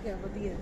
ਠੀਕ ਹੈ ਵਧੀਆ।